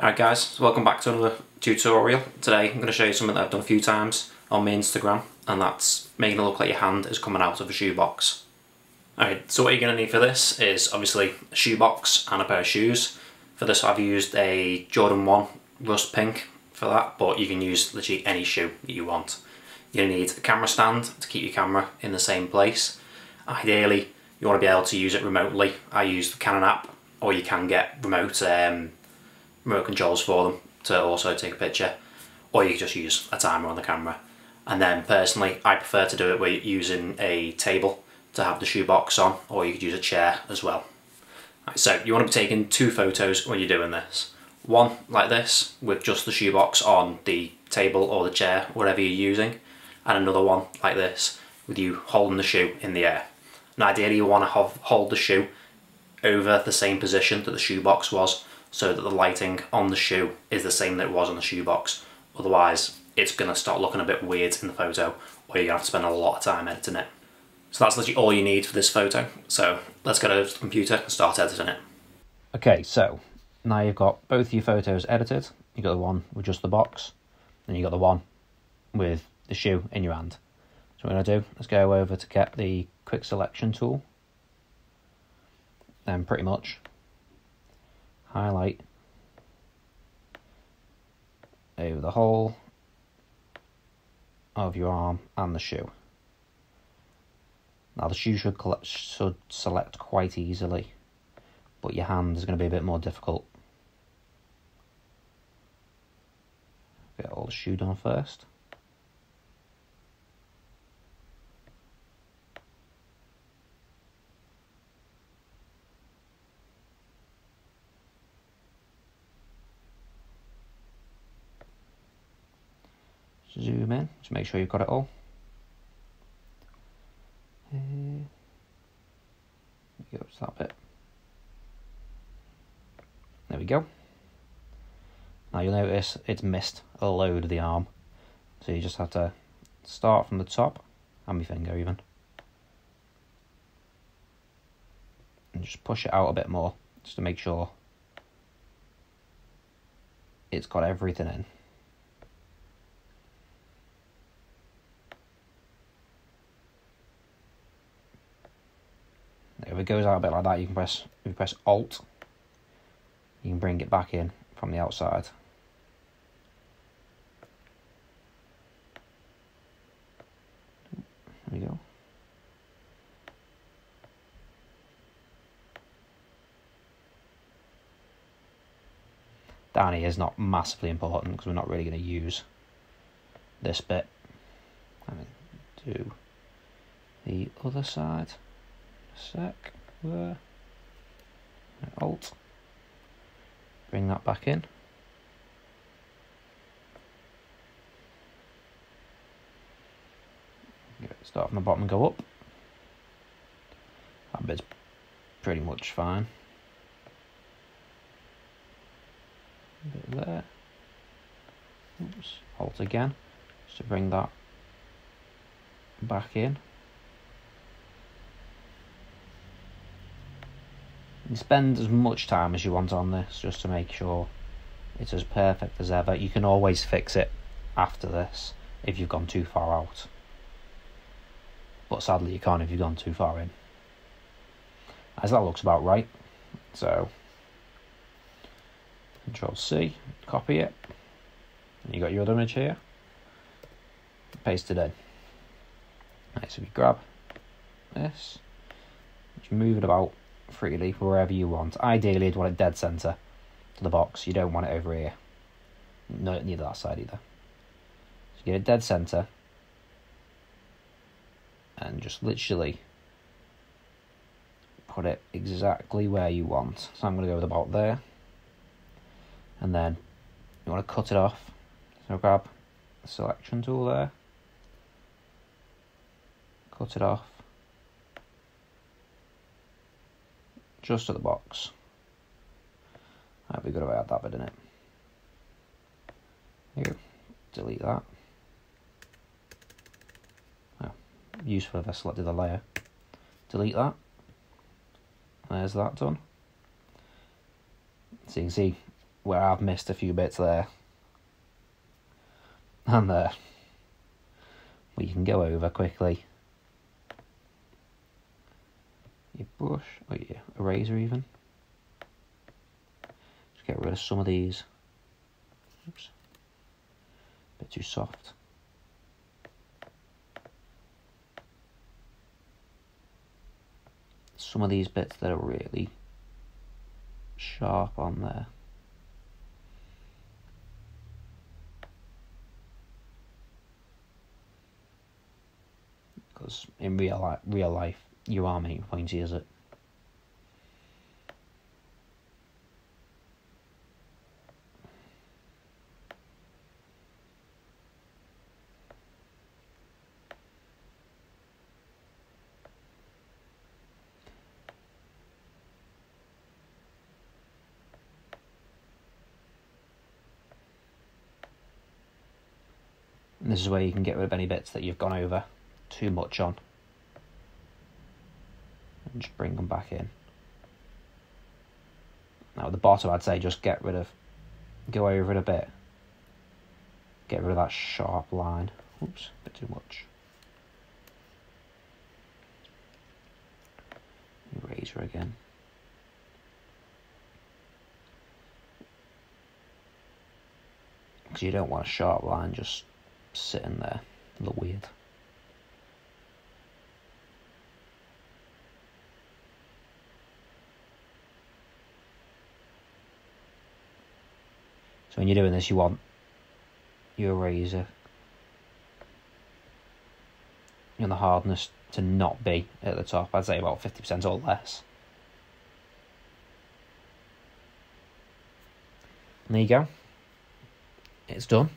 Alright guys, welcome back to another tutorial. Today I'm going to show you something that I've done a few times on my Instagram and that's making it look like your hand is coming out of a shoebox. Alright, so what you're going to need for this is obviously a shoebox and a pair of shoes. For this I've used a Jordan 1 Rust Pink for that, but you can use literally any shoe that you want. You're going to need a camera stand to keep your camera in the same place. Ideally you want to be able to use it remotely. I use the Canon app or you can get remote um, remote controls for them to also take a picture or you just use a timer on the camera and then personally I prefer to do it with using a table to have the shoebox on or you could use a chair as well. Right, so you want to be taking two photos when you're doing this. One like this with just the shoebox on the table or the chair, whatever you're using and another one like this with you holding the shoe in the air. And ideally you want to have hold the shoe over the same position that the shoebox was so that the lighting on the shoe is the same that it was on the shoebox. Otherwise, it's going to start looking a bit weird in the photo or you're going to have to spend a lot of time editing it. So that's literally all you need for this photo. So let's over to the computer and start editing it. Okay, so now you've got both of your photos edited. You've got the one with just the box, and you've got the one with the shoe in your hand. So what we're going to do, let's go over to get the quick selection tool. Then pretty much highlight over the whole of your arm and the shoe. Now the shoe should, collect, should select quite easily, but your hand is going to be a bit more difficult. Get all the shoe done first. Zoom in to make sure you've got it all. Go that bit. There we go. Now you'll notice it's missed a load of the arm. So you just have to start from the top, and my finger even. And just push it out a bit more, just to make sure it's got everything in. If it goes out a bit like that, you can press if you press Alt, you can bring it back in from the outside. There we go. Down here is not massively important because we're not really going to use this bit. I mean, do the other side sec, there, alt, bring that back in. Start from the bottom and go up. That bit's pretty much fine. bit there. Oops, alt again, just to bring that back in. You spend as much time as you want on this just to make sure it's as perfect as ever. You can always fix it after this if you've gone too far out. But sadly you can't if you've gone too far in. As that looks about right. So Control C, copy it. And you got your image here. Paste it in. Right, so we grab this, move it about freely wherever you want. Ideally, you'd want it dead centre to the box. You don't want it over here. No, neither that side either. So get it dead centre and just literally put it exactly where you want. So I'm going to go with about there. And then you want to cut it off. So grab the selection tool there. Cut it off. Just to the box. That'd be good if I had that bit in it. Here, delete that. Oh, useful if I selected the layer. Delete that. There's that done. So you can see where I've missed a few bits there and there. We can go over quickly. Your brush, or your eraser even. Just get rid of some of these. Oops. Bit too soft. Some of these bits that are really sharp on there. Because in real life, real life, you are making pointy, is it? This is where you can get rid of any bits that you've gone over too much on. And just bring them back in. Now at the bottom I'd say just get rid of, go over it a bit. Get rid of that sharp line. Oops, a bit too much. Eraser again. Because you don't want a sharp line just sitting there. Look weird. So when you're doing this, you want your eraser and the hardness to not be at the top. I'd say about 50% or less. And there you go. It's done.